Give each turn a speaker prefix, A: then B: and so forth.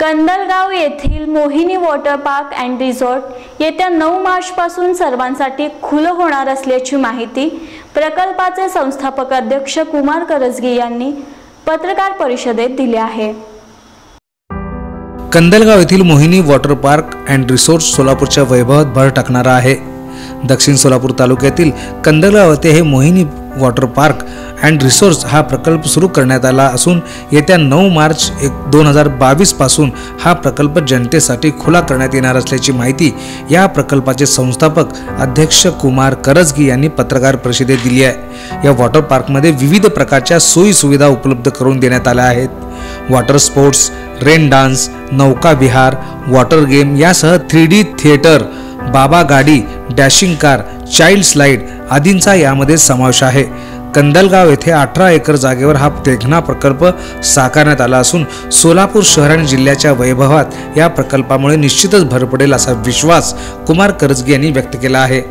A: कंदलगाव येथील Mohini water park and resort येत्या नऊ मार्चपासून सर्वांसाठी खुलं होणार असल्याची माहिती प्रकल्पाचे संस्थापक अध्यक्ष कुमार करजगी यांनी पत्रकार परिषदेत दिली आहे.
B: कंदलगाव येथील Mohini water park and resort सोलापूरच्या वैभवात भर टाकणारा आहे. दक्षिण सोलापूर तालुक्यातील कंदलगाव येथे हे Mohini water park and resort हा प्रकल्प सुरू करण्यात आला असून येत्या नऊ मार्च एक दोन हजार बावीसपासून हा प्रकल्प जनतेसाठी खुला करण्यात येणार असल्याची माहिती या प्रकल्पाचे संस्थापक अध्यक्ष कुमार करजगी यांनी पत्रकार परिषदेत दिली आहे. या वॉटर पार्कमध्ये विविध प्रकारच्या सोयीसुविधा उपलब्ध करून देण्यात आल्या आहेत. वॉटर स्पोर्ट्स रेन डान्स नौका विहार वॉटर गेम यासह थ्री डी थिएटर बाबा गाडी डॅशिंग कार चाइल्ड स्लाइड आदींचा यामध्ये समावेश आहे. कंदलगाव येथे अठरा एकर जागेवर हा देखना प्रकल्प साकारण्यात आला असून सोलापूर शहर आणि जिल्ह्याच्या वैभवात या प्रकल्पामुळे निश्चितच भर पडेल असा विश्वास कुमार करजगी यांनी व्यक्त केला आहे.